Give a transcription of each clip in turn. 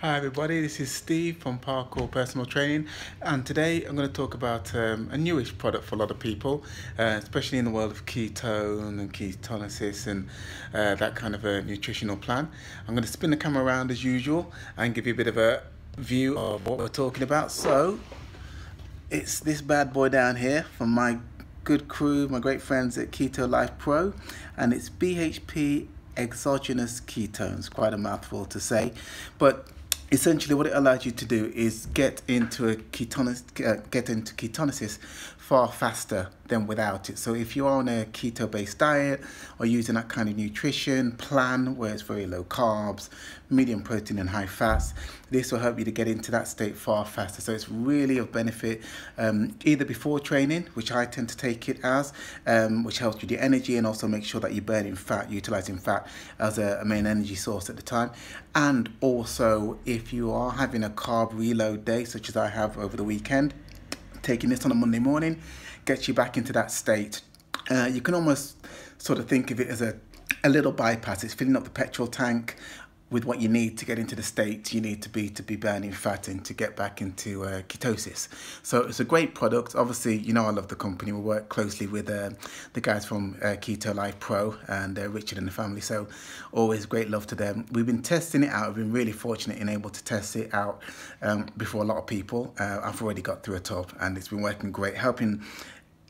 Hi everybody, this is Steve from ParkeCore Personal Training and today I'm going to talk about um, a newish product for a lot of people, uh, especially in the world of ketone and ketosis and uh, that kind of a nutritional plan. I'm going to spin the camera around as usual and give you a bit of a view of what we're talking about. So, it's this bad boy down here from my good crew, my great friends at Keto Life Pro and it's BHB exogenous ketones quite a mouthful to say but essentially what it allows you to do is get into a ketonis, uh, get into ketonesis far faster than without it. So if you're on a keto based diet or using that kind of nutrition plan where it's very low carbs, medium protein and high fats, this will help you to get into that state far faster. So it's really of benefit um, either before training, which I tend to take it as, um, which helps with your energy and also make sure that you're burning fat, utilizing fat as a, a main energy source at the time. And also if you are having a carb reload day, such as I have over the weekend, taking this on a Monday morning gets you back into that state. Uh, you can almost sort of think of it as a, a little bypass. It's filling up the petrol tank with what you need to get into the state you need to be to be burning fat and to get back into uh, ketosis. So it's a great product. Obviously, you know I love the company. We work closely with uh, the guys from uh, Keto Life Pro and Richard and the family. So always great love to them. We've been testing it out. We've been really fortunate in able to test it out um, before a lot of people. Uh, I've already got through a top and it's been working great, helping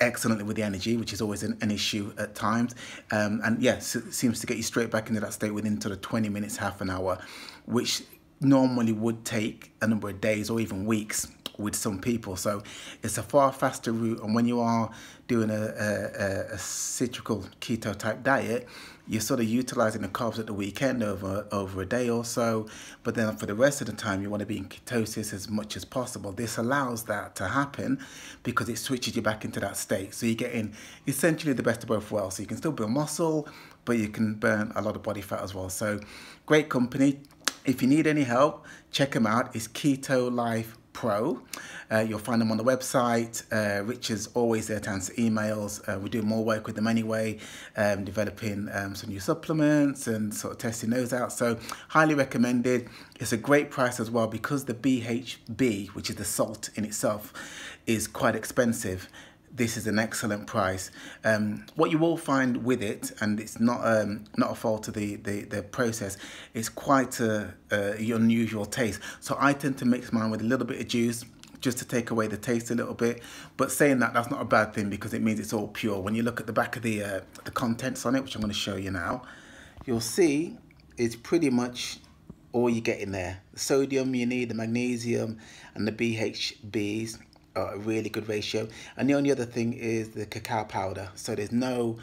excellently with the energy, which is always an, an issue at times. Um, and yes, it seems to get you straight back into that state within sort of 20 minutes, half an hour, which normally would take a number of days or even weeks with some people. So it's a far faster route. And when you are doing a, a, a cyclical keto type diet, you're sort of utilizing the carbs at the weekend over over a day or so. But then for the rest of the time, you want to be in ketosis as much as possible. This allows that to happen because it switches you back into that state. So you're getting essentially the best of both worlds. So you can still build muscle, but you can burn a lot of body fat as well. So great company. If you need any help, check them out. It's Keto Life Pro. Uh, you'll find them on the website. Uh, Rich is always there to answer emails. Uh, we do more work with them anyway, um, developing um, some new supplements and sort of testing those out. So highly recommended. It's a great price as well because the BHB, which is the salt in itself, is quite expensive this is an excellent price. Um, what you will find with it, and it's not um, not a fault of the, the, the process, it's quite a, a, unusual taste. So I tend to mix mine with a little bit of juice, just to take away the taste a little bit. But saying that, that's not a bad thing because it means it's all pure. When you look at the back of the, uh, the contents on it, which I'm going to show you now, you'll see it's pretty much all you get in there. The sodium you need, the magnesium, and the BHBs a really good ratio. And the only other thing is the cacao powder. So there's no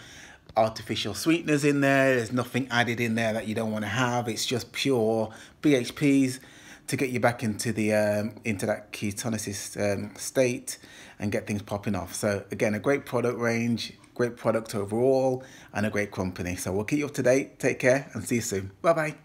artificial sweeteners in there. There's nothing added in there that you don't want to have. It's just pure BHBs to get you back into the um, into that ketosis um, state and get things popping off. So again, a great product range, great product overall, and a great company. So we'll keep you up to date. Take care and see you soon. Bye bye.